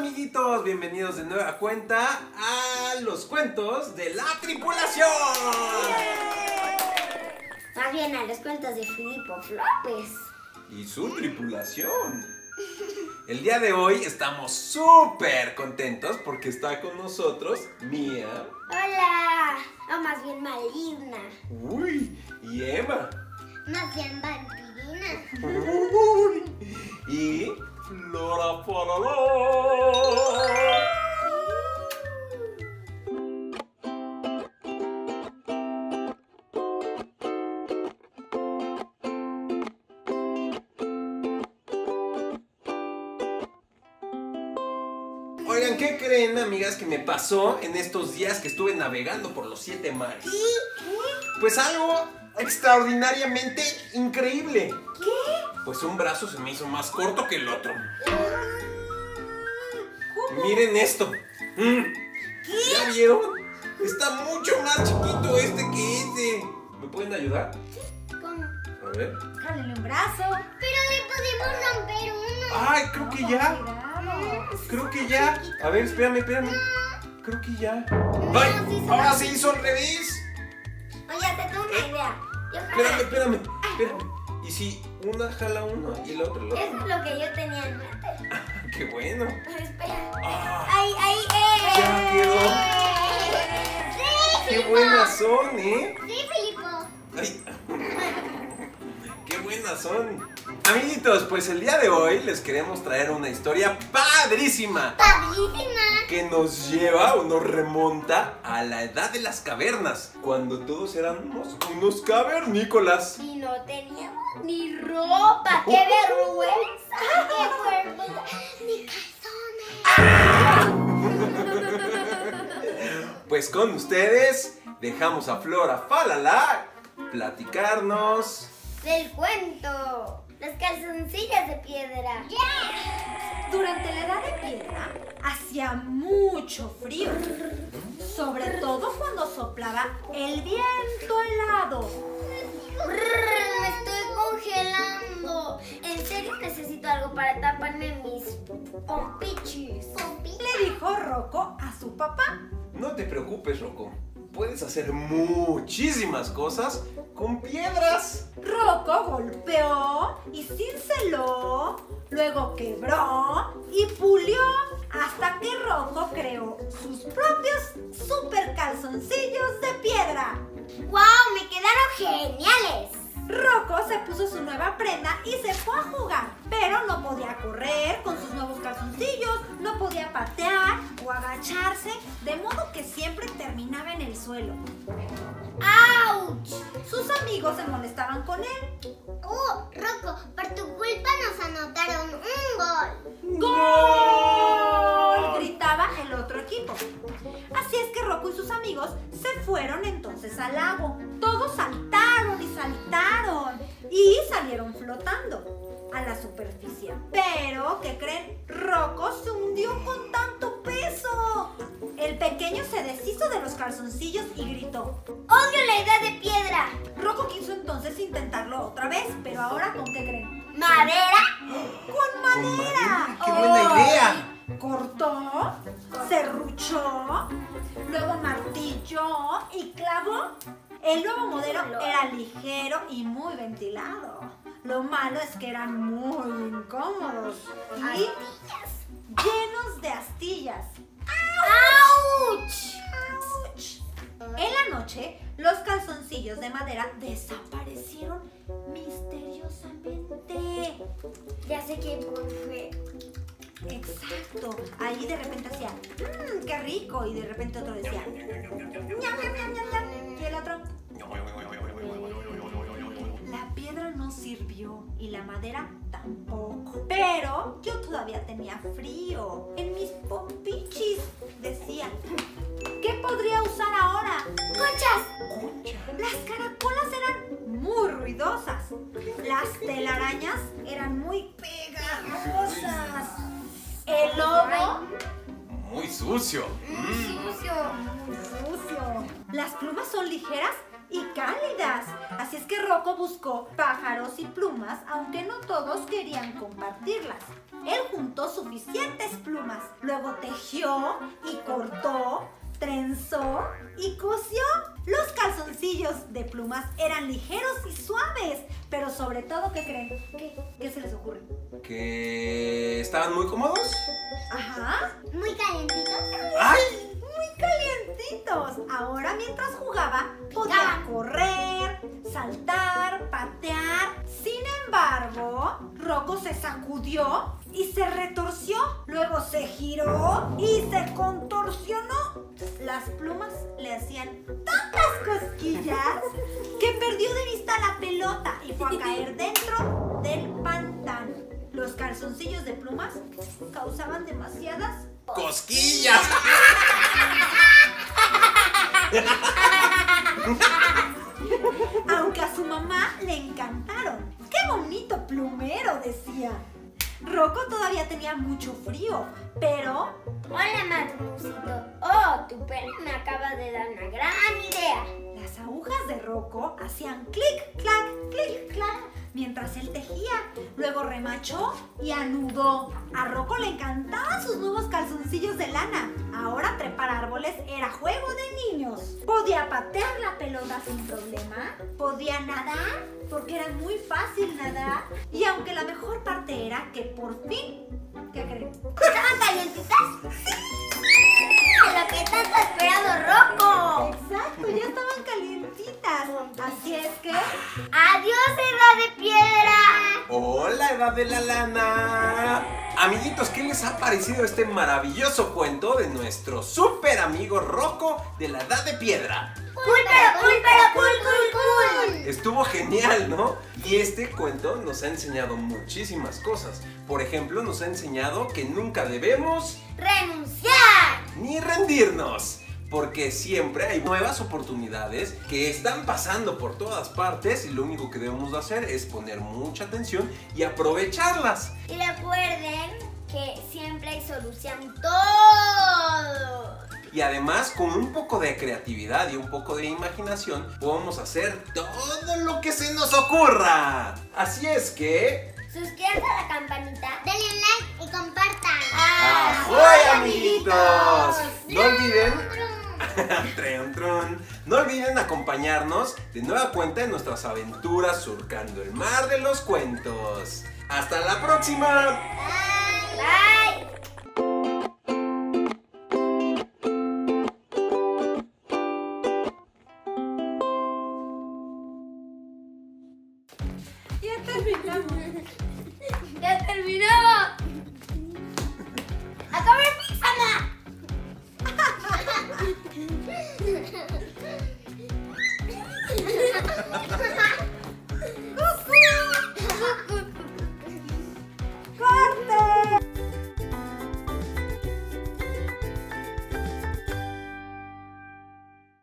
amiguitos, bienvenidos de nueva cuenta a los cuentos de la tripulación. Más bien a los cuentos de Filipo López. Y su tripulación. El día de hoy estamos súper contentos porque está con nosotros Mía. Hola. O más bien maligna. Uy, y Emma. Más bien vampirina. Uy, y Flora Falala. Oigan, ¿qué creen, amigas, que me pasó en estos días que estuve navegando por los siete mares? Pues algo extraordinariamente increíble. ¿Qué? Pues un brazo se me hizo más corto que el otro. Miren esto. Mm. ¿Ya vieron? Está mucho más chiquito este que este. ¿Me pueden ayudar? ¿Cómo? A ver. Jálele un brazo. Pero le podemos romper uno. Ay, creo que ya. Creo que ya. A ver, espérame, espérame. Creo que ya. No, ¡Ay! sí ¡Ahora se hizo al revés! Oye, te tengo una idea. Yo Espérame, espérame, espérame. ¿Y si una jala uno y la otra el otro? Eso es lo que yo tenía en mente. ¡Qué bueno! Pero espera. Ah, Ahí, ahí, eh. Ya quedó. Sí, ¡Qué Filipo. buenas son, eh! Sí, Filipo. Ay. ¡Qué buenas son! Amiguitos, pues el día de hoy les queremos traer una historia padrísima Padrísima. que nos lleva o nos remonta a la edad de las cavernas, cuando todos éramos unos cavernícolas. Y no teníamos ni ropa. ¡Qué vergüenza! ¡Qué vergüenza! Ni calzones. Pues con ustedes dejamos a Flora Falala platicarnos. Del cuento. Las calzoncillas de piedra. Durante la edad de piedra hacía mucho frío. Sobre todo cuando soplaba el viento helado. Me estoy congelando. En serio necesito algo para taparme mis pompichis. Le dijo Rocco a su papá. No te preocupes, Rocco. Puedes hacer muchísimas cosas con piedras. Rocco golpeó y cinceló, luego quebró y pulió hasta que Rocco creó sus propios super calzoncillos de piedra. ¡Wow! Me quedaron geniales. Rocco se puso su nueva prenda y se fue a jugar, pero no podía correr con sus nuevos calzoncillos, no podía patear o agacharse, de modo que siempre terminaba en el suelo. ¡Auch! Sus amigos se molestaban con él. ¡Oh, Rocco! Por tu culpa nos anotaron un gol. ¡Gol! Gritaba el otro equipo. Así es que Rocco y sus amigos se fueron entonces al lago. Todos saltaron y saltaron y salieron flotando a la superficie. Pero, ¿qué creen? Rocco se hundió con tanto peso. El pequeño se deshizo de los calzoncillos y gritó. ¡Odio la edad de piedra! Rocco quiso entonces intentarlo otra vez, pero ahora ¿con qué creen? ¿Madera? ¡Con madera! ¡Qué buena idea! Cortó, serruchó, luego martilló y clavó. El nuevo modelo era ligero y muy ventilado. Lo malo es que eran muy incómodos y llenos de astillas. ¡Auch! ¡Auch! En la noche, los calzoncillos de madera desaparecieron misteriosamente. Ya sé quién fue. Exacto. Ahí de repente hacía, mmm, qué rico. Y de repente otro decía, ñam, ñam, ñam, ñam, ñam. Y la madera tampoco. Pero yo todavía tenía frío. En mis pompichis decía, ¿qué podría usar ahora? ¡Conchas! Las caracolas eran muy ruidosas. Las telarañas eran muy pegajosas. El lobo Muy sucio. Sucio. Muy sucio. Las plumas son ligeras y cálidas. Así es que Rocco buscó pájaros y plumas, aunque no todos querían compartirlas. Él juntó suficientes plumas, luego tejió y cortó, trenzó y cosió. Los calzoncillos de plumas eran ligeros y suaves, pero sobre todo, ¿qué creen? ¿Qué, qué se les ocurre? ¿Que estaban muy cómodos? Ajá, Muy calientitos. ¡Ay! Ahora mientras jugaba podía correr, saltar, patear. Sin embargo, Rocco se sacudió y se retorció. Luego se giró y se contorsionó. Las plumas le hacían tantas cosquillas que perdió de vista la pelota y fue a caer dentro del pantano. Los calzoncillos de plumas causaban demasiadas ¡Cosquillas! Aunque a su mamá le encantaron. ¡Qué bonito plumero! decía. Rocco todavía tenía mucho frío, pero Hola, Marmusito. Oh, tu pelo me acaba de dar una gran idea. las agujas de Rocco hacían clic, clac, clic, clac, mientras él tejía. Luego remachó y anudó. A Rocco le encantaban sus nuevos calzoncillos de lana. Podía patear la pelota sin problema. Podía nadar, porque era muy fácil nadar. Y aunque la mejor parte era que por fin... ¿Qué creen? ¿Estaban calientitas? Lo que tanto esperado Rocco. Exacto, ya estaban calientitas. Así es que... Adiós, edad de piedra. ¡Hola, Edad de la Lana! Amiguitos, ¿qué les ha parecido este maravilloso cuento de nuestro súper amigo Rocco de la Edad de Piedra? Cool, pero cool, pero cool, cool, cool. Estuvo genial, ¿no? Y este cuento nos ha enseñado muchísimas cosas. Por ejemplo, nos ha enseñado que nunca debemos Renunciar. ni rendirnos. Porque siempre hay nuevas oportunidades que están pasando por todas partes y lo único que debemos de hacer es poner mucha atención y aprovecharlas. Y recuerden que siempre hay solución todo. Y además, con un poco de creatividad y un poco de imaginación, podemos hacer todo lo que se nos ocurra. Así es que... Suscríbanse a la campanita. Denle like y compartan. ¡Ahoy, amiguitos! No olviden... Tron, tron. No olviden acompañarnos de nueva cuenta en nuestras aventuras surcando el mar de los cuentos. ¡Hasta la próxima! Bye. Ha ha ha!